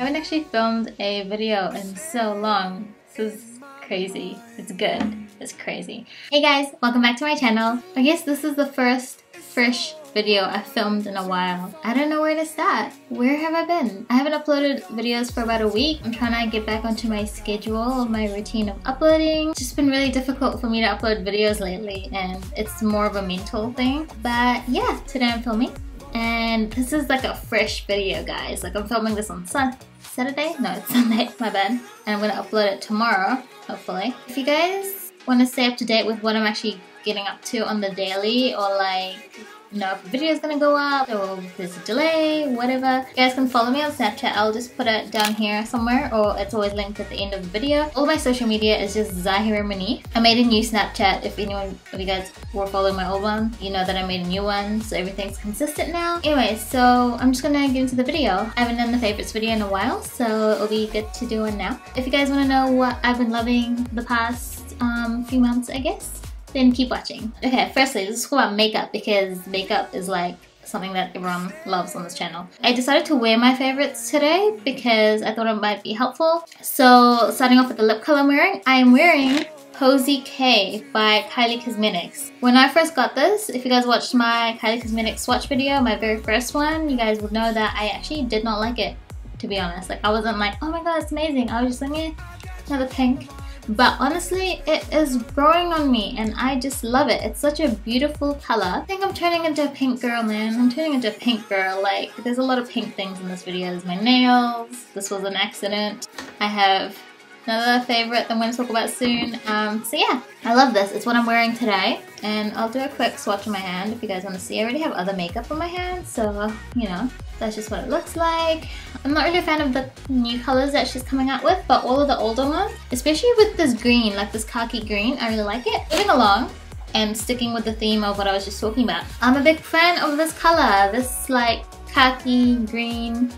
I haven't actually filmed a video in so long. This is crazy. It's good. It's crazy. Hey guys, welcome back to my channel. I guess this is the first fresh video I've filmed in a while. I don't know where to start. Where have I been? I haven't uploaded videos for about a week. I'm trying to get back onto my schedule my routine of uploading. It's just been really difficult for me to upload videos lately and it's more of a mental thing. But yeah, today I'm filming and this is like a fresh video guys. Like I'm filming this on Sun Saturday? No, it's Sunday, my bad. And I'm gonna upload it tomorrow, hopefully. If you guys want to stay up to date with what I'm actually getting up to on the daily or like know if a video is gonna go up or if there's a delay whatever you guys can follow me on snapchat. I'll just put it down here somewhere or it's always linked at the end of the video. All my social media is just Zaahirah Munif. i made a new snapchat if anyone of you guys were following my old one. You know that i made a new one so everything's consistent now. Anyway so i'm just gonna get into the video. I haven't done the favorites video in a while so it'll be good to do one now. If you guys want to know what i've been loving the past um, few months i guess then keep watching. Okay, firstly, let's talk about makeup because makeup is like something that everyone loves on this channel. I decided to wear my favorites today because I thought it might be helpful. So starting off with the lip color I'm wearing, I am wearing Posie K by Kylie Cosmetics. When I first got this, if you guys watched my Kylie Cosmetics swatch video, my very first one, you guys would know that I actually did not like it, to be honest. Like I wasn't like, oh my god, it's amazing. I was just like, eh, another pink but honestly it is growing on me and I just love it. It's such a beautiful color. I think I'm turning into a pink girl man. I'm turning into a pink girl like there's a lot of pink things in this video. There's my nails. This was an accident. I have another favorite that I'm going to talk about soon. Um, so yeah, I love this. It's what I'm wearing today. And I'll do a quick swatch of my hand if you guys want to see. I already have other makeup on my hand, so, you know, that's just what it looks like. I'm not really a fan of the new colors that she's coming out with, but all of the older ones, especially with this green, like this khaki green, I really like it. Moving along, and sticking with the theme of what I was just talking about. I'm a big fan of this color, this like khaki green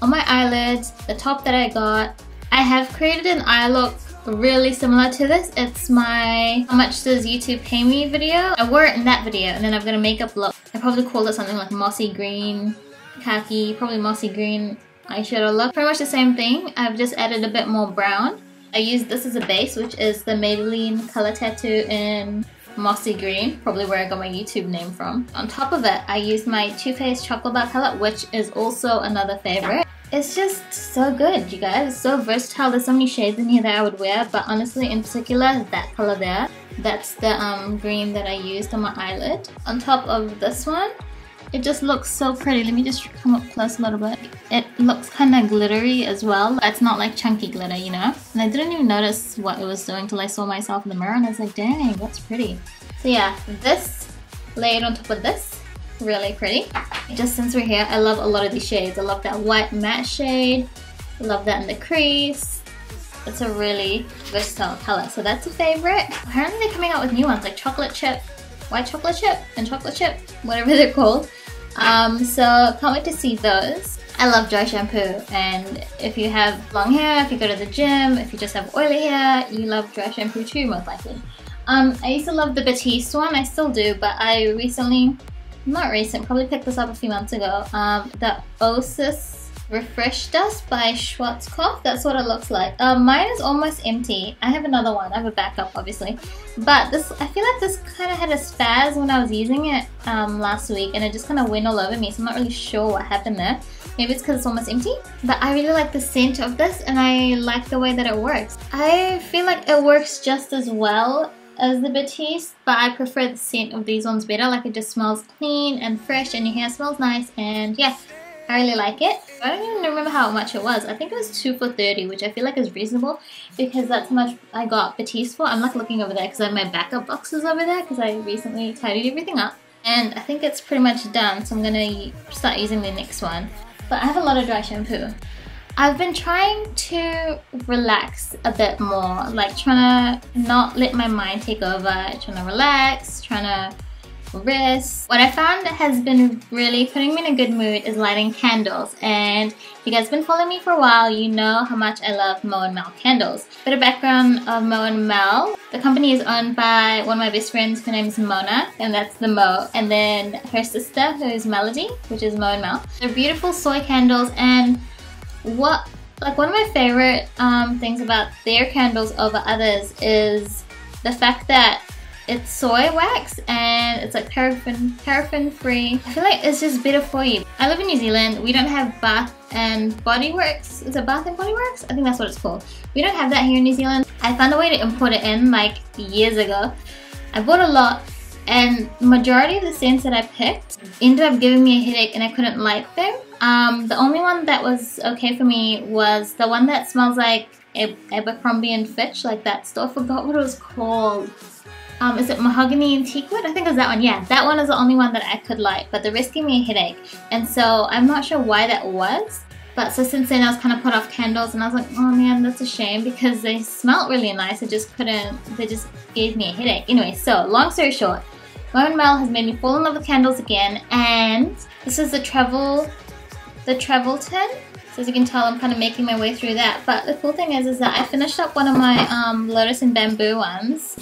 on my eyelids, the top that I got. I have created an eye look really similar to this. It's my how much does YouTube pay me video. I wore it in that video and then I've got a makeup look. I probably call it something like mossy green, khaki, probably mossy green eyeshadow look. Pretty much the same thing. I've just added a bit more brown. I used this as a base which is the Maybelline Color Tattoo in mossy green, probably where I got my YouTube name from. On top of it, I used my Too Faced Chocolate Bar color, which is also another favorite. It's just so good, you guys. It's so versatile. There's so many shades in here that I would wear, but honestly, in particular, that color there, that's the um, green that I used on my eyelid. On top of this one, it just looks so pretty. Let me just come up close a little bit. It looks kind of glittery as well. It's not like chunky glitter, you know? And I didn't even notice what it was doing till I saw myself in the mirror and I was like, dang, that's pretty. So yeah, this layered on top of this really pretty. Just since we're here, I love a lot of these shades. I love that white matte shade. I love that in the crease. It's a really versatile color. So that's a favorite. Apparently they're coming out with new ones like chocolate chip, white chocolate chip, and chocolate chip, whatever they're called. Um, so can't wait to see those. I love dry shampoo and if you have long hair, if you go to the gym, if you just have oily hair, you love dry shampoo too most likely. Um, I used to love the Batiste one, I still do, but I recently not recent, probably picked this up a few months ago. Um, the Osis Refresh Dust by Schwarzkopf. That's what it looks like. Um, mine is almost empty. I have another one. I have a backup, obviously. But this, I feel like this kind of had a spaz when I was using it um, last week, and it just kind of went all over me. So I'm not really sure what happened there. Maybe it's because it's almost empty. But I really like the scent of this, and I like the way that it works. I feel like it works just as well as the Batiste, but I prefer the scent of these ones better. Like it just smells clean and fresh and your hair smells nice and yeah, I really like it. I don't even remember how much it was. I think it was 2 for 30 which I feel like is reasonable because that's how much I got Batiste for. I'm like looking over there because I have my backup boxes over there because I recently tidied everything up. And I think it's pretty much done so I'm going to start using the next one. But I have a lot of dry shampoo. I've been trying to relax a bit more, like trying to not let my mind take over, trying to relax, trying to rest. What I found that has been really putting me in a good mood is lighting candles and if you guys have been following me for a while you know how much I love Mo and Mel candles. Bit of background of Mo and Mel. The company is owned by one of my best friends, her name is Mona and that's the Mo and then her sister who is Melody which is Mo and Mel. They're beautiful soy candles and what Like one of my favorite um, things about their candles over others is the fact that it's soy wax and it's like paraffin paraffin free. I feel like it's just better for you. I live in New Zealand. We don't have Bath and Body Works. Is it Bath and Body Works? I think that's what it's called. We don't have that here in New Zealand. I found a way to import it in like years ago. I bought a lot and majority of the scents that I picked ended up giving me a headache and I couldn't like them. Um, the only one that was okay for me was the one that smells like Abercrombie and Fitch, like that store. I forgot what it was called. Um, is it Mahogany and Teakwood? I think it was that one. Yeah, that one is the only one that I could like, but the rest gave me a headache. And so I'm not sure why that was. But so since then I was kind of put off candles and I was like, oh man, that's a shame because they smelled really nice. I just couldn't, they just gave me a headache. Anyway, so long story short, Mo and Mel has made me fall in love with candles again and this is the travel, the travel tin. So as you can tell, I'm kind of making my way through that. But the cool thing is, is that I finished up one of my um, Lotus and Bamboo ones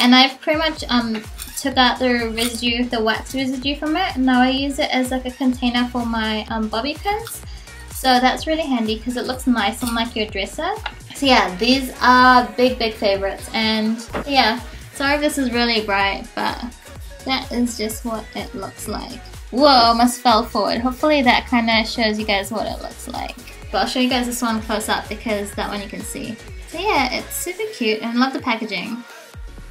and I've pretty much um, took out the residue, the wax residue from it. And now I use it as like a container for my um, bobby pins. So that's really handy because it looks nice on like your dresser. So yeah, these are big, big favorites. And yeah, sorry if this is really bright, but that is just what it looks like. Whoa, almost fell forward. Hopefully that kind of shows you guys what it looks like. But I'll show you guys this one close up because that one you can see. So yeah, it's super cute and I love the packaging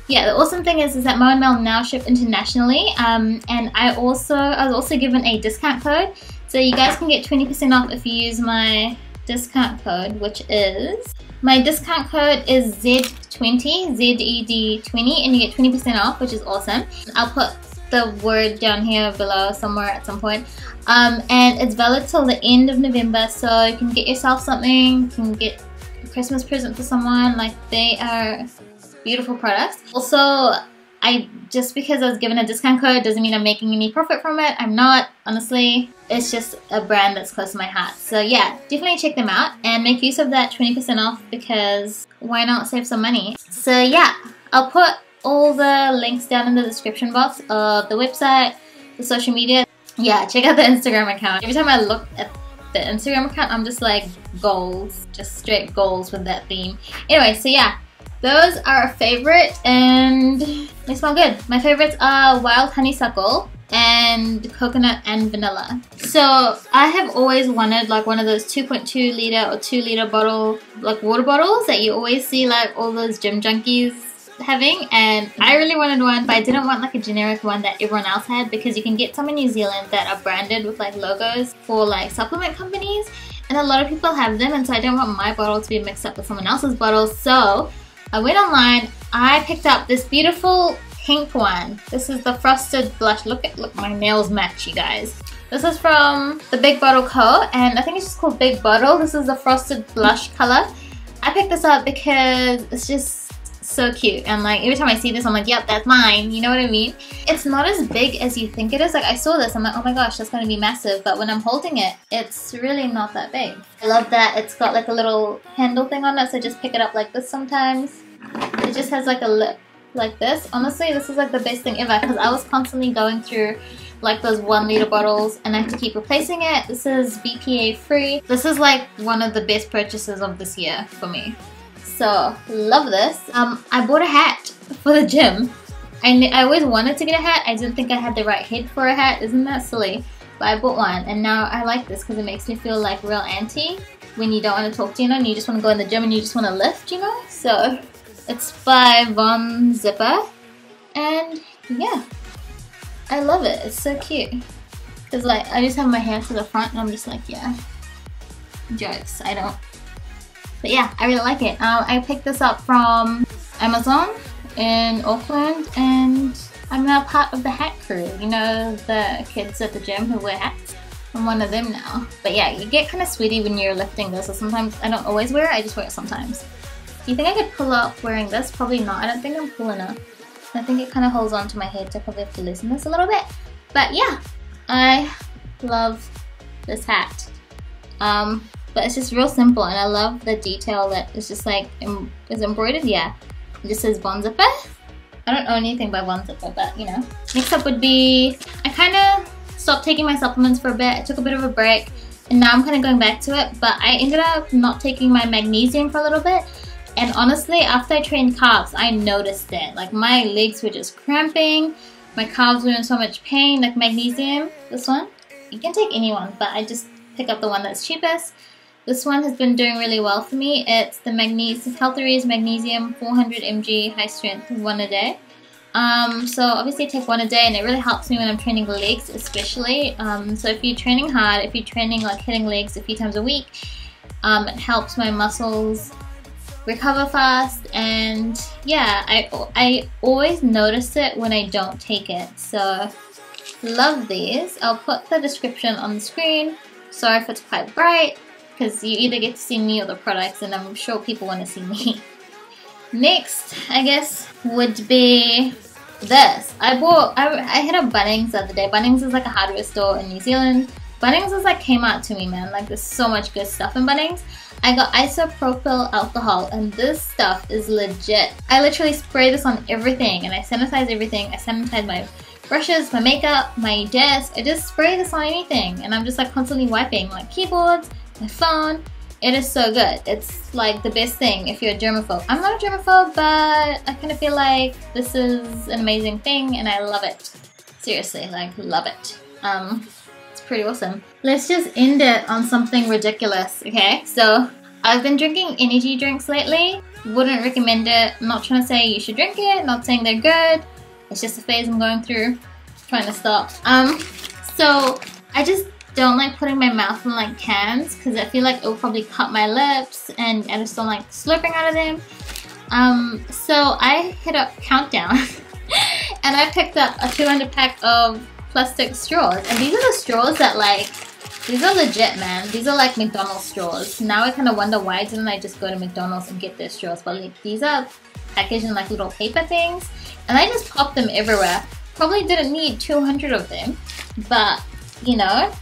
yeah, the awesome thing is, is that Mo and Mel now ship internationally, um, and I also I was also given a discount code, so you guys can get 20% off if you use my discount code, which is my discount code is Z20, Z-E-D-20, and you get 20% off, which is awesome. I'll put the word down here below somewhere at some point. Um, and it's valid till the end of November, so you can get yourself something, you can get a Christmas present for someone, like they are beautiful products. Also, I just because I was given a discount code doesn't mean I'm making any profit from it. I'm not, honestly. It's just a brand that's close to my heart. So yeah, definitely check them out and make use of that 20% off because why not save some money? So yeah, I'll put all the links down in the description box of the website, the social media. Yeah, check out the Instagram account. Every time I look at the Instagram account, I'm just like goals, just straight goals with that theme. Anyway, so yeah, those are a favorite and they smell good. My favorites are wild honeysuckle and coconut and vanilla. So I have always wanted like one of those 2.2 liter or 2 liter bottle like water bottles that you always see like all those gym junkies having and I really wanted one but I didn't want like a generic one that everyone else had because you can get some in New Zealand that are branded with like logos for like supplement companies and a lot of people have them and so I don't want my bottle to be mixed up with someone else's bottle so I went online, I picked up this beautiful pink one. This is the Frosted Blush. Look at, look, my nails match, you guys. This is from the Big Bottle Co. And I think it's just called Big Bottle. This is the Frosted Blush color. I picked this up because it's just so cute and like every time I see this I'm like yep that's mine you know what I mean it's not as big as you think it is like I saw this I'm like oh my gosh that's gonna be massive but when I'm holding it it's really not that big I love that it's got like a little handle thing on it so just pick it up like this sometimes it just has like a lip like this honestly this is like the best thing ever because I was constantly going through like those one liter bottles and I have to keep replacing it. This is BPA free. This is like one of the best purchases of this year for me. So, love this. Um, I bought a hat for the gym. I, I always wanted to get a hat. I didn't think I had the right head for a hat. Isn't that silly? But I bought one and now I like this because it makes me feel like real auntie when you don't want to talk to you know and you just want to go in the gym and you just want to lift, you know? So, it's by Von Zipper and yeah, I love it. It's so cute. Because like, I just have my hair to the front and I'm just like, yeah, jokes. I don't but yeah, I really like it. Um, I picked this up from Amazon in Auckland and I'm now part of the hat crew. You know, the kids at the gym who wear hats? I'm one of them now. But yeah, you get kind of sweaty when you're lifting this. So sometimes I don't always wear it, I just wear it sometimes. Do you think I could pull up wearing this? Probably not. I don't think I'm cool enough. I think it kind of holds onto my head, so I probably have to loosen this a little bit. But yeah, I love this hat. Um, but it's just real simple and I love the detail that it's just like is embroidered yeah it just says Von Zipper I don't know anything by Von Zipper but you know next up would be I kind of stopped taking my supplements for a bit I took a bit of a break and now I'm kind of going back to it but I ended up not taking my magnesium for a little bit and honestly after I trained calves I noticed it. Like my legs were just cramping. My calves were in so much pain. Like magnesium this one you can take any one but I just pick up the one that's cheapest. This one has been doing really well for me. It's the magnesium Health magnesium 400 mg high strength one a day. Um, so obviously I take one a day and it really helps me when I'm training legs especially. Um, so if you're training hard, if you're training like hitting legs a few times a week, um, it helps my muscles recover fast and yeah, I, I always notice it when I don't take it. So love these. I'll put the description on the screen. Sorry if it's quite bright because you either get to see me or the products and I'm sure people want to see me. Next, I guess, would be this. I bought, I, I hit up Bunnings the other day. Bunnings is like a hardware store in New Zealand. Bunnings is like came out to me, man. Like there's so much good stuff in Bunnings. I got isopropyl alcohol and this stuff is legit. I literally spray this on everything and I sanitize everything. I sanitize my brushes, my makeup, my desk. I just spray this on anything and I'm just like constantly wiping like keyboards, my phone, it is so good. It's like the best thing if you're a germaphobe. I'm not a germaphobe, but I kind of feel like this is an amazing thing and I love it. Seriously, like love it. Um, pretty awesome. Let's just end it on something ridiculous, okay? So I've been drinking energy drinks lately. Wouldn't recommend it. I'm not trying to say you should drink it, not saying they're good. It's just a phase I'm going through, trying to stop. Um, so I just don't like putting my mouth in like cans because I feel like it will probably cut my lips and I just don't like slurping out of them. Um, so I hit up Countdown and I picked up a 200 pack of plastic straws. And these are the straws that like these are legit man. These are like McDonald's straws. Now I kind of wonder why didn't I just go to McDonald's and get their straws? But like these are packaged in like little paper things. And I just popped them everywhere. Probably didn't need 200 of them. But you know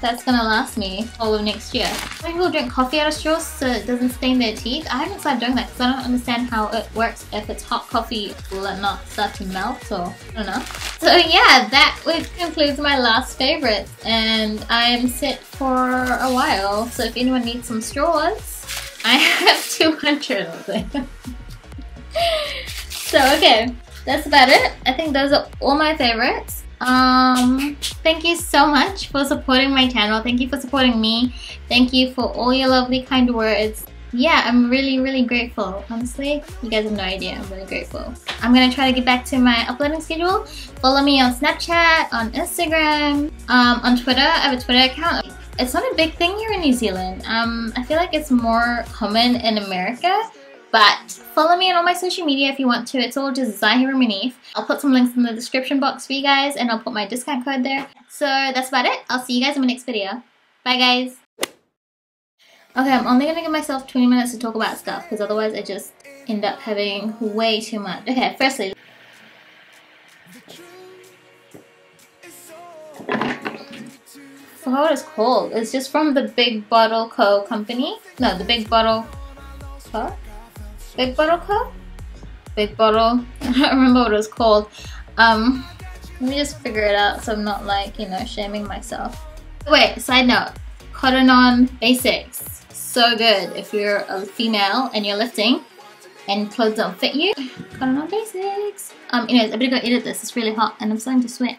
that's gonna last me all of next year. Some people drink coffee out of straws so it doesn't stain their teeth. I haven't started doing that because I don't understand how it works. If it's hot coffee, will it not start to melt or I don't know. So yeah, that concludes my last favorites and I'm set for a while. So if anyone needs some straws, I have 200 of them. so okay, that's about it. I think those are all my favorites. Um, thank you so much for supporting my channel. Thank you for supporting me. Thank you for all your lovely kind words. Yeah, I'm really, really grateful. Honestly, you guys have no idea. I'm really grateful. I'm gonna try to get back to my uploading schedule. Follow me on Snapchat, on Instagram, um, on Twitter. I have a Twitter account. It's not a big thing here in New Zealand. Um, I feel like it's more common in America. But follow me on all my social media if you want to. It's all just Zaahirah Munif. I'll put some links in the description box for you guys and I'll put my discount code there. So that's about it. I'll see you guys in my next video. Bye guys. Okay, I'm only gonna give myself 20 minutes to talk about stuff because otherwise I just end up having way too much. Okay, firstly, forgot what it's called. It's just from the Big Bottle Co. company. No, the Big Bottle Co. Big Bottle Co? Big Bottle. I don't remember what it was called. Um, let me just figure it out so I'm not like, you know, shaming myself. Wait, side note. Cotton On Basics. So good if you're a female and you're lifting and clothes don't fit you. Cotton On Basics. Um, anyways, I better go edit this. It's really hot and I'm starting to sweat.